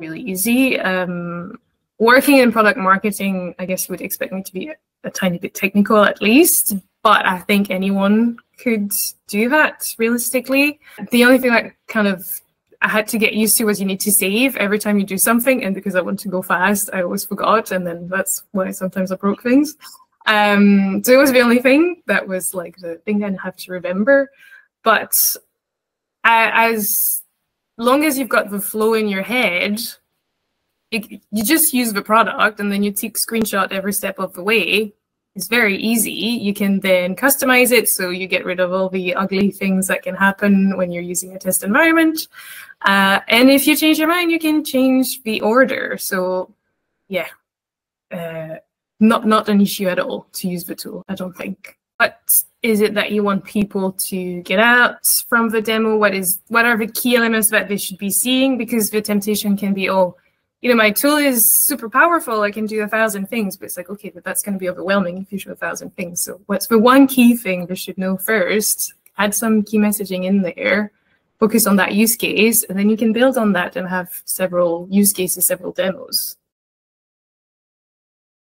really easy. Um, working in product marketing, I guess you would expect me to be a, a tiny bit technical at least, but I think anyone could do that realistically. The only thing that kind of I had to get used to was you need to save every time you do something, and because I want to go fast, I always forgot, and then that's why sometimes I broke things. Um, so it was the only thing that was like the thing I have to remember. But as long as you've got the flow in your head, you just use the product and then you take screenshot every step of the way. It's very easy. You can then customize it so you get rid of all the ugly things that can happen when you're using a test environment. Uh, and if you change your mind, you can change the order. So, yeah, uh, not not an issue at all to use the tool. I don't think. But is it that you want people to get out from the demo? What is what are the key elements that they should be seeing? Because the temptation can be, oh, you know, my tool is super powerful. I can do a thousand things, but it's like, okay, but that's going to be overwhelming if you show a thousand things. So what's the one key thing they should know first? Add some key messaging in there, focus on that use case, and then you can build on that and have several use cases, several demos.